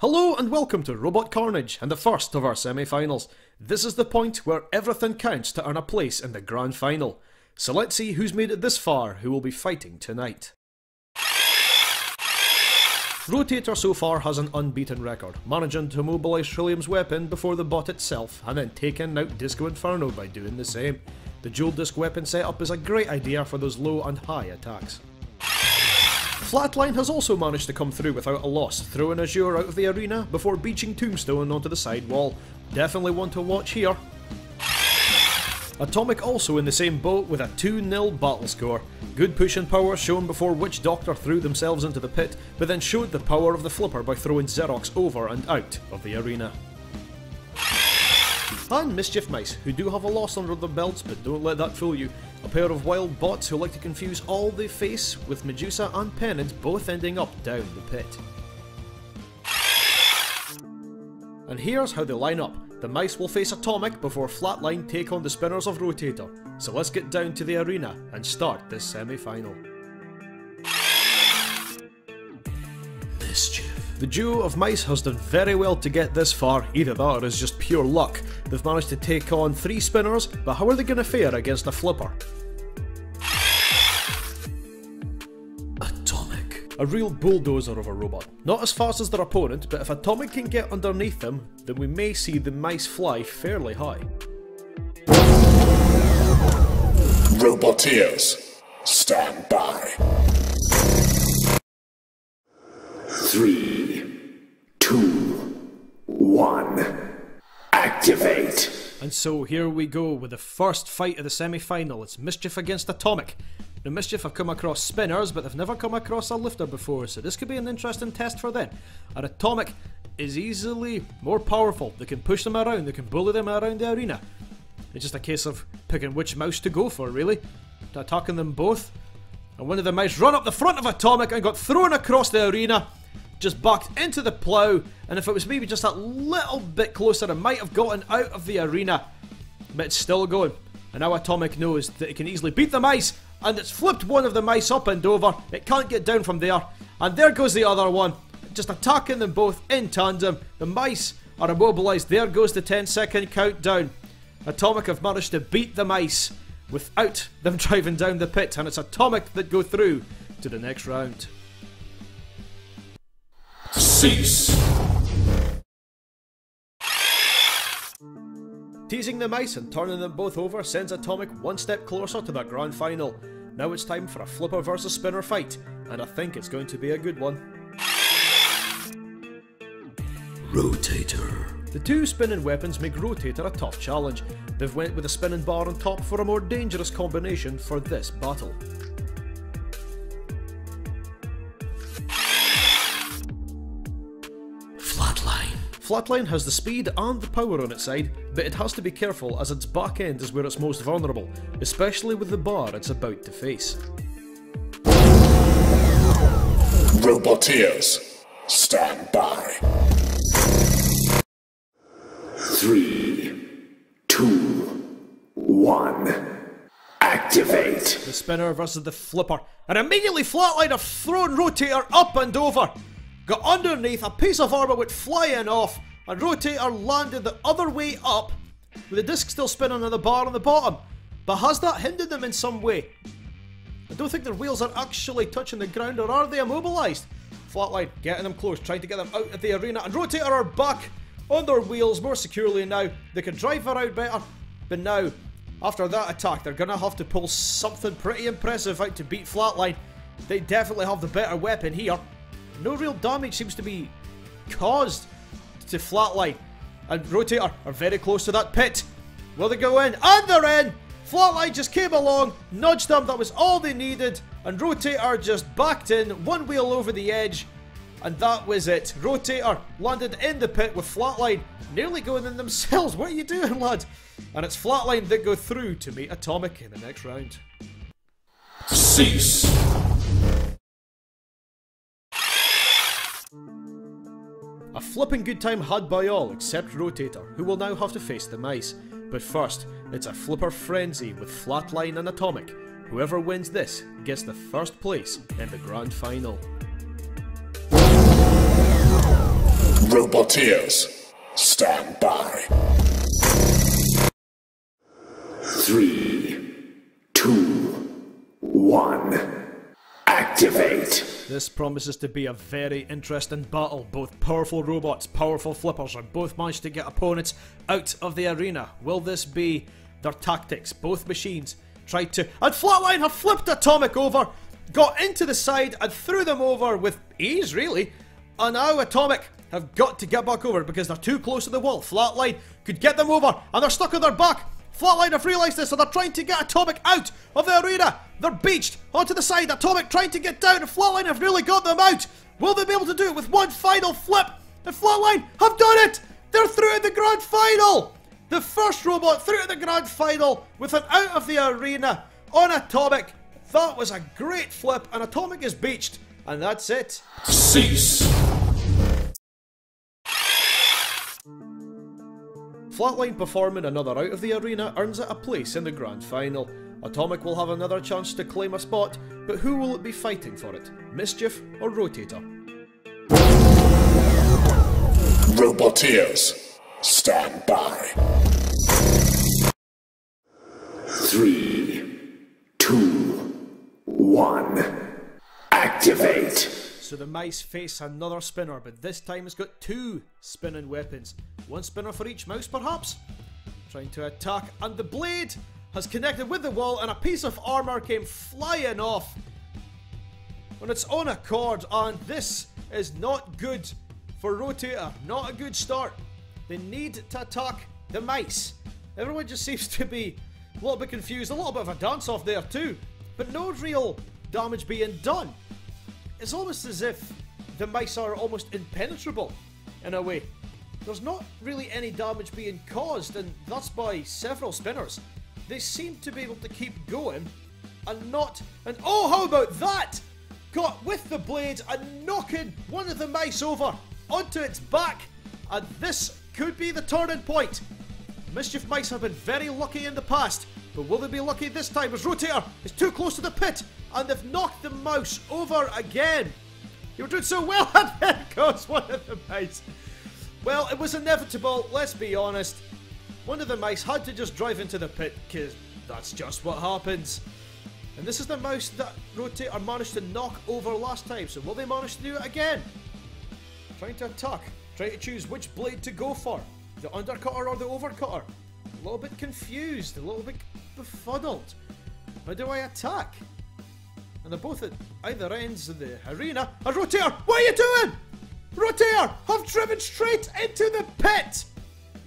Hello and welcome to Robot Carnage and the first of our semi-finals. This is the point where everything counts to earn a place in the grand final. So let's see who's made it this far who will be fighting tonight. Rotator so far has an unbeaten record, managing to mobilise Trillium's weapon before the bot itself, and then taking out Disco Inferno by doing the same. The dual disc weapon setup is a great idea for those low and high attacks. Flatline has also managed to come through without a loss, throwing Azure out of the arena before beaching Tombstone onto the side wall. Definitely one to watch here. Atomic also in the same boat with a 2-0 battle score. Good push and power shown before Witch Doctor threw themselves into the pit, but then showed the power of the flipper by throwing Xerox over and out of the arena. And Mischief Mice, who do have a loss under their belts, but don't let that fool you. A pair of wild bots who like to confuse all they face, with Medusa and Penance both ending up down the pit. And here's how they line up. The mice will face Atomic before Flatline take on the spinners of Rotator. So let's get down to the arena and start this semi-final. Mischief. The duo of mice has done very well to get this far, either that or it's just pure luck. They've managed to take on three spinners, but how are they going to fare against a flipper? Atomic. A real bulldozer of a robot. Not as fast as their opponent, but if Atomic can get underneath them, then we may see the mice fly fairly high. Roboteers, stand by. Three, two, one, activate. And so here we go with the first fight of the semi-final. It's Mischief against Atomic. Now Mischief have come across spinners, but they've never come across a lifter before, so this could be an interesting test for them. And Atomic is easily more powerful. They can push them around, they can bully them around the arena. It's just a case of picking which mouse to go for, really. Attacking them both. And one of the mice run up the front of Atomic and got thrown across the arena just bucked into the plough, and if it was maybe just a little bit closer, it might have gotten out of the arena. But it's still going. And now Atomic knows that it can easily beat the mice, and it's flipped one of the mice up and over. It can't get down from there. And there goes the other one. Just attacking them both in tandem. The mice are immobilised. There goes the 10 second countdown. Atomic have managed to beat the mice without them driving down the pit, and it's Atomic that go through to the next round. Cease. Teasing the mice and turning them both over sends Atomic one step closer to their grand final. Now it's time for a flipper versus spinner fight, and I think it's going to be a good one. Rotator. The two spinning weapons make Rotator a tough challenge. They've went with a spinning bar on top for a more dangerous combination for this battle. Flatline. Has the speed and the power on its side, but it has to be careful as its back end is where it's most vulnerable, especially with the bar it's about to face. Roboteers, stand by. Three, two, one, activate. The spinner versus the flipper, and immediately Flatline have thrown Rotator up and over. Got underneath, a piece of armour went flying off, and Rotator landed the other way up, with the disc still spinning on the bar on the bottom. But has that hindered them in some way? I don't think their wheels are actually touching the ground, or are they immobilised? Flatline getting them close, trying to get them out of the arena, and Rotator are back on their wheels more securely now. They can drive around better, but now, after that attack, they're gonna have to pull something pretty impressive out to beat Flatline. They definitely have the better weapon here. No real damage seems to be caused to Flatline. And Rotator are very close to that pit. Will they go in? And they're in! Flatline just came along, nudged them, that was all they needed. And Rotator just backed in, one wheel over the edge. And that was it. Rotator landed in the pit with Flatline nearly going in themselves. What are you doing, lad? And it's Flatline that go through to meet Atomic in the next round. Cease. Flipping good time had by all except Rotator, who will now have to face the mice. But first, it's a flipper frenzy with Flatline and Atomic. Whoever wins this gets the first place in the grand final. Roboteers, stand by. Three, two, one, activate. This promises to be a very interesting battle. Both powerful robots, powerful flippers, and both managed to get opponents out of the arena. Will this be their tactics? Both machines tried to. And Flatline have flipped Atomic over, got into the side, and threw them over with ease, really. And now Atomic have got to get back over because they're too close to the wall. Flatline could get them over, and they're stuck on their back. Flatline have realised this, so they're trying to get Atomic out of the arena. They're beached onto the side. Atomic trying to get down, Flatline have really got them out. Will they be able to do it with one final flip? The Flatline have done it! They're through in the grand final! The first robot through to the grand final with an out of the arena on Atomic. That was a great flip, and Atomic is beached. And that's it. Cease. Flatline performing another out of the arena earns it a place in the grand final. Atomic will have another chance to claim a spot, but who will it be fighting for it? Mischief or Rotator? Roboteers, stand by. Three, two, one, activate. So the mice face another spinner, but this time it's got two spinning weapons. One spinner for each mouse, perhaps? Trying to attack, and the blade has connected with the wall, and a piece of armour came flying off on its own accord, and this is not good for Rotator. Not a good start. They need to attack the mice. Everyone just seems to be a little bit confused, a little bit of a dance off there too, but no real damage being done. It's almost as if the mice are almost impenetrable in a way. There's not really any damage being caused, and that's by several spinners. They seem to be able to keep going and not. And oh, how about that? Got with the blade and knocking one of the mice over onto its back, and this could be the turning point. Mischief mice have been very lucky in the past, but will they be lucky this time as Rotator is too close to the pit and they've knocked the mouse over again? You were doing so well, and there goes one of the mice. Well, it was inevitable, let's be honest. One of the mice had to just drive into the pit, because that's just what happens. And this is the mouse that Rotator managed to knock over last time, so will they manage to do it again? Trying to attack, trying to choose which blade to go for the undercutter or the overcutter. A little bit confused, a little bit befuddled. How do I attack? And they're both at either ends of the arena. A Rotator, what are you doing? Rotator have driven straight into the pit.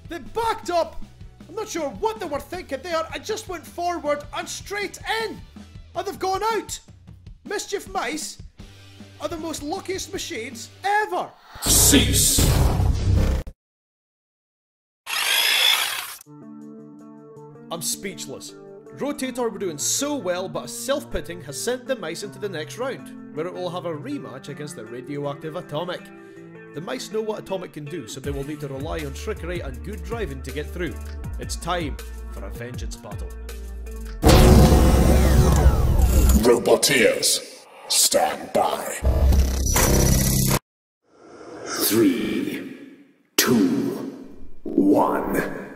They backed up. I'm not sure what they were thinking there. I just went forward and straight in. And they've gone out. Mischief Mice are the most luckiest machines ever. Cease. I'm speechless. Rotator were doing so well, but a self-pitting has sent the mice into the next round, where it will have a rematch against the radioactive Atomic. The mice know what Atomic can do, so they will need to rely on trickery and good driving to get through. It's time for a vengeance battle. Roboteers, stand by. Three, two, one,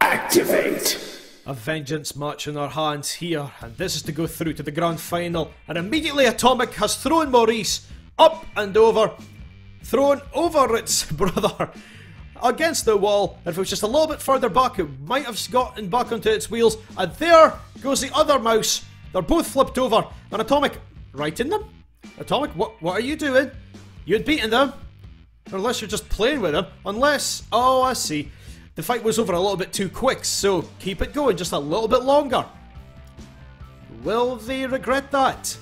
activate. A vengeance match in our hands here, and this is to go through to the grand final. And immediately Atomic has thrown Maurice up and over, thrown over its brother against the wall. And if it was just a little bit further back, it might have gotten back onto its wheels. And there goes the other mouse. They're both flipped over, and Atomic right in them. Atomic, what what are you doing? You had beaten them. Unless you're just playing with them. Unless, oh, I see. The fight was over a little bit too quick, so keep it going just a little bit longer. Will they regret that?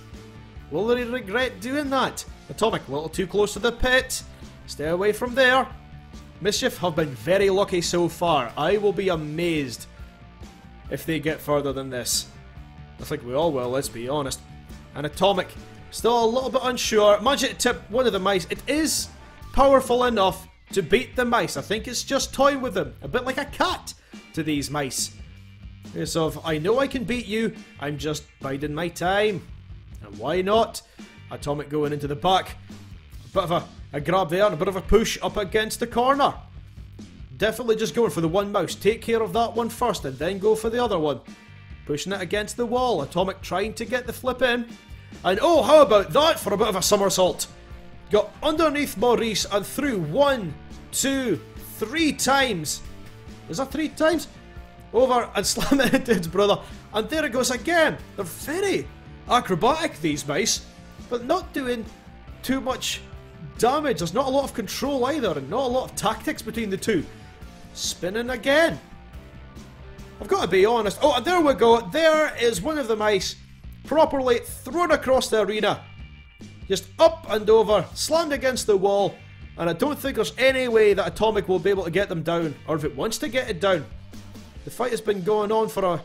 Will they regret doing that? Atomic, a little too close to the pit. Stay away from there. Mischief have been very lucky so far. I will be amazed if they get further than this. I think we all will, let's be honest. And Atomic, still a little bit unsure. Magic tip one of the mice. It is powerful enough to beat the mice. I think it's just toying with them, a bit like a cat to these mice. It's of, I know I can beat you, I'm just biding my time. And why not? Atomic going into the back. A bit of a, A grab there and a bit of a push up against the corner. Definitely just going for the one mouse. Take care of that one first and then go for the other one. Pushing it against the wall. Atomic trying to get the flip in. And oh, how about that for a bit of a somersault? Got underneath Maurice and threw one, two, three times. Is that three times? Over and slam it into his brother. And there it goes again. They're very acrobatic, these mice, but not doing too much damage. There's not a lot of control either, and not a lot of tactics between the two. Spinning again. I've got to be honest. Oh, there we go. There is one of the mice properly thrown across the arena. Just up and over, slammed against the wall, and I don't think there's any way that Atomic will be able to get them down, or if it wants to get it down. The fight has been going on for a,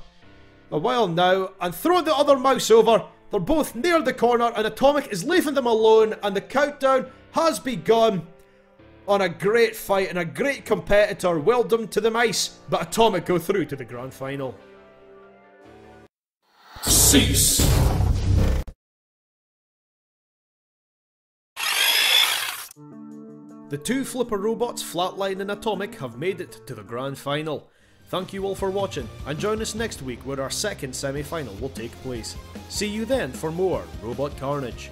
a while now, and throw the other mouse over. They're both near the corner, and Atomic is leaving them alone, and the countdown has begun on a great fight and a great competitor. Well done to the mice, but Atomic go through to the grand final. Cease. The two flipper robots, Flatline and Atomic, have made it to the grand final. Thank you all for watching, and join us next week where our second semi final will take place. See you then for more Robot Carnage.